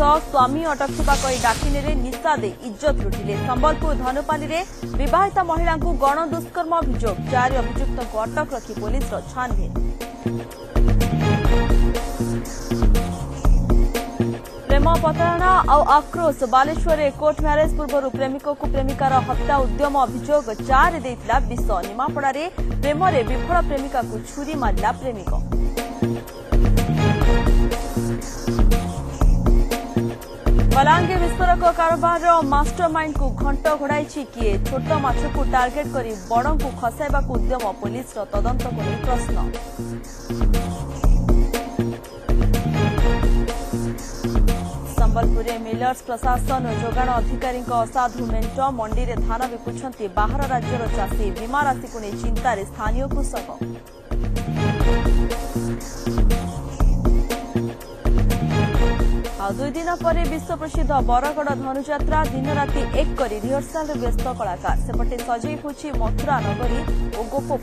ସ୍ୱାମୀ ଅଟକୁଥିବା କହି ଡାକିନେଲେ ନିଶା ଦେଇ ଇଜ୍ଜତ ଲୁଟିଲେ। ସମ୍ବଲପୁର ଧନୁପାଲିରେ ବିବାହିତା ମହିଳାଙ୍କୁ ଗଣ ଦୁଷ୍କର୍ମ ଅଭିଯୋଗ ଚାରି ଅଭିଯୁକ୍ତଙ୍କୁ ଅଟକ ରଖି ପୋଲିସର ଛାନଭିନ୍। ପ୍ରେମ ପ୍ରତାରଣା ଆଉ ଆକ୍ରୋଶ ବାଲେଶ୍ୱରରେ କୋର୍ଟ ମ୍ୟାରେଜ ପୂର୍ବରୁ ପ୍ରେମିକକୁ ପ୍ରେମିକାର ହତ୍ୟା ଉଦ୍ୟମ ଅଭିଯୋଗ ଚାରି ଦେଇଥିଲା ବିଷ। ନିମାପଡ଼ାରେ ପ୍ରେମରେ ବିଫଳ ପ୍ରେମିକାକୁ ଛୁରୀ ମାରିଲା ପ୍ରେମିକ। ବଲାଙ୍ଗୀର ବିସ୍ଫୋରକ କାରବାରର ମାଷ୍ଟର ମାଇଣ୍ଡକୁ ଘଣ୍ଟ ଘୋଡ଼ାଇଛି କିଏ? ଛୋଟ ମାଛକୁ ଟାର୍ଗେଟ କରି ବଡ଼ଙ୍କୁ ଖସାଇବାକୁ ଉଦ୍ୟମ ପୋଲିସର ତଦନ୍ତକୁ ନେଇ ପ୍ରଶ୍ନ। ସମ୍ବଲପୁରରେ ମିଲର୍ସ ପ୍ରଶାସନ ଓ ଯୋଗାଣ ଅଧିକାରୀଙ୍କ ଅସାଧୁ ମେଣ୍ଟ ମଣ୍ଡିରେ ଧାନ ବିକୁଛନ୍ତି ବାହାର ରାଜ୍ୟର ଚାଷୀ। ବୀମା ରାଶିକୁ ନେଇ ଚିନ୍ତାରେ ସ୍ଥାନୀୟ କୃଷକ। ଦୁଇ ଦିନ ପରେ ବିଶ୍ୱପ୍ରସିଦ୍ଧ ବରଗଡ଼ ଧନୁଯାତ୍ରା ଦିନରାତି ଏକ କରି ରିହର୍ସାଲରେ ବ୍ୟସ୍ତ କଳାକାର। ସେପଟେ ସଜେଇ ହୋଇଛି ମଥୁରା ନଗରୀ ଓ ଗୋପପୁର।